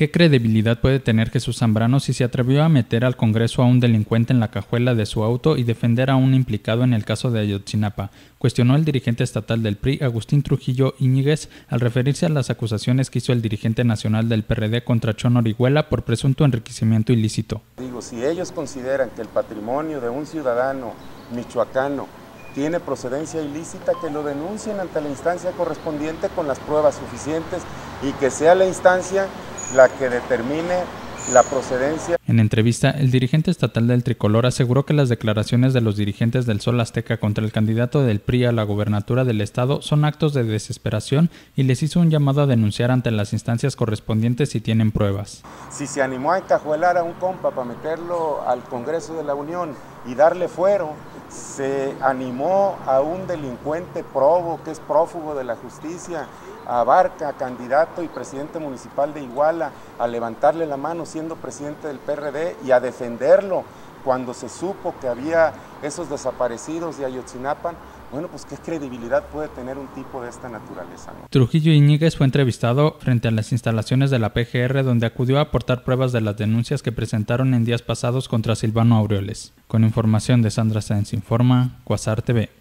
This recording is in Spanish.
¿Qué credibilidad puede tener Jesús Zambrano si se atrevió a meter al Congreso a un delincuente en la cajuela de su auto y defender a un implicado en el caso de Ayotzinapa? Cuestionó el dirigente estatal del PRI, Agustín Trujillo Íñiguez, al referirse a las acusaciones que hizo el dirigente nacional del PRD contra Chon Orihuela por presunto enriquecimiento ilícito. Digo, si ellos consideran que el patrimonio de un ciudadano michoacano tiene procedencia ilícita, que lo denuncien ante la instancia correspondiente con las pruebas suficientes y que sea la instancia la que determine la procedencia. En entrevista, el dirigente estatal del Tricolor aseguró que las declaraciones de los dirigentes del Sol Azteca contra el candidato del PRI a la gobernatura del estado son actos de desesperación y les hizo un llamado a denunciar ante las instancias correspondientes si tienen pruebas. Si se animó a encajuelar a un compa para meterlo al Congreso de la Unión y darle fuero, se animó a un delincuente probo que es prófugo de la justicia, a Barca, candidato y presidente municipal de Iguala, a levantarle la mano siendo presidente del PRD y a defenderlo cuando se supo que había esos desaparecidos de Ayotzinapa, bueno, pues qué credibilidad puede tener un tipo de esta naturaleza. Trujillo Iñiguez fue entrevistado frente a las instalaciones de la PGR donde acudió a aportar pruebas de las denuncias que presentaron en días pasados contra Silvano Aureoles. Con información de Sandra Sáenz Informa, Cuasar TV.